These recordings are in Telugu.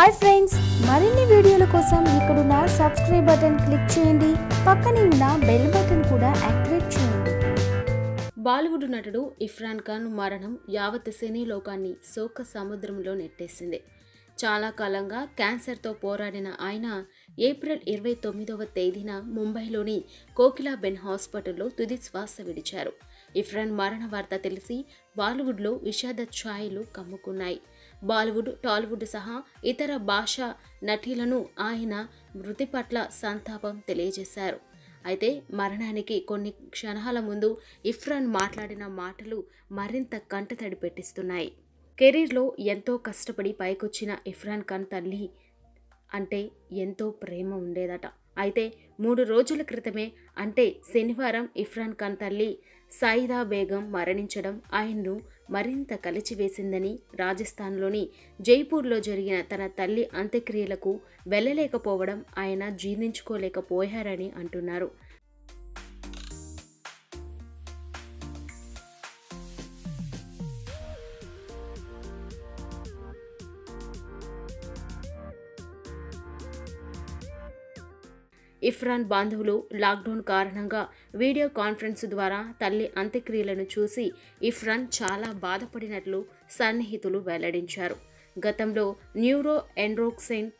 హాయ్ ఫ్రెండ్స్ మరిన్ని వీడియోల కోసం ఇక్కడున్న సబ్స్క్రైబ్ బటన్ క్లిక్ చేయండి. పక్కనే ఉన్న బెల్ బటన్ కూడా యాక్టివేట్ చేయండి. బాలీవుడ్ నటుడు ఇఫ్రాన్ ఖాన్ మరణం యావత్ సినీ లోకాన్ని శోక సముద్రంలో నెట్టేసింది. చాలా కాలంగా క్యాన్సర్తో పోరాడిన ఆయన ఏప్రిల్ ఇరవై తొమ్మిదవ తేదీన ముంబైలోని కోకిలాబెన్ హాస్పిటల్లో తుది శ్వాస విడిచారు. ఇఫ్రాన్ మరణ వార్త తెలిసి బాలీవుడ్లో విషాద ఛాయలు కమ్ముకున్నాయి. బాలీవుడ్ టాలీవుడ్ సహా ఇతర భాషా నటీలను ఆయన మృతి పట్ల సంతాపం తెలియజేశారు. అయితే మరణానికి కొన్ని క్షణాల ముందు ఇఫ్రాన్ మాట్లాడిన మాటలు మరింత కంటతడి పెట్టిస్తున్నాయి. కెరీర్లో ఎంతో కష్టపడి పైకొచ్చిన ఇఫ్రాన్ ఖాన్ తల్లి అంటే ఎంతో ప్రేమ ఉండేదట. అయితే మూడు రోజుల క్రితమే అంటే శనివారం ఇఫ్రాన్ ఖాన్ తల్లి సాయిదా బేగం మరణించడం ఆయన్ను మరింత కలిచివేసిందని రాజస్థాన్లోని జైపూర్లో జరిగిన తన తల్లి అంత్యక్రియలకు వెళ్ళలేకపోవడం ఆయన జీర్ణించుకోలేకపోయారని అంటున్నారు. ఇఫ్రాన్ బాంధవులు లాక్డౌన్ కారణంగా వీడియో కాన్ఫరెన్స్ ద్వారా తల్లి అంత్యక్రియలను చూసి ఇఫ్రాన్ చాలా బాధపడినట్లు సన్నిహితులు వెల్లడించారు. గతంలో న్యూరో ఎండ్రోక్సైన్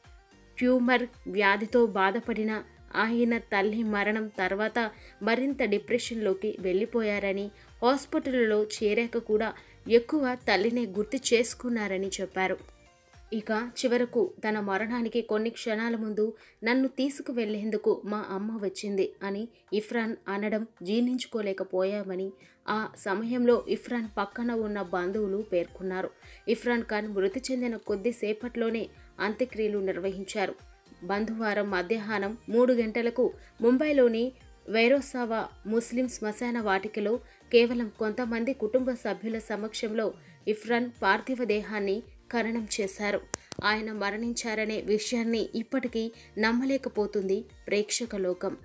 ట్యూమర్ వ్యాధితో బాధపడిన ఆయన తల్లి మరణం తర్వాత మరింత డిప్రెషన్లోకి వెళ్ళిపోయారని హాస్పిటల్లో చేరాక కూడా ఎక్కువ తల్లినే గుర్తు చేసుకున్నారని చెప్పారు. ఇక చివరకు తన మరణానికి కొన్ని క్షణాల ముందు నన్ను తీసుకువెళ్ళేందుకు మా అమ్మ వచ్చింది అని ఇఫ్రాన్ అనడం జీర్ణించుకోలేకపోయామని ఆ సమయంలో ఇఫ్రాన్ పక్కన ఉన్న బంధువులు పేర్కొన్నారు. ఇఫ్రాన్ ఖాన్ మృతి చెందిన కొద్దిసేపట్లోనే అంత్యక్రియలు నిర్వహించారు. బంధువారం మధ్యాహ్నం మూడు గంటలకు ముంబైలోని వైరోసావా ముస్లిం శ్మశాన వాటికలో కేవలం కొంతమంది కుటుంబ సభ్యుల సమక్షంలో ఇఫ్రాన్ పార్థివ దేహాన్ని ఖననం చేశారు. ఆయన మరణించారనే విషయాన్ని ఇప్పటికీ నమ్మలేకపోతుంది ప్రేక్షక లోకం.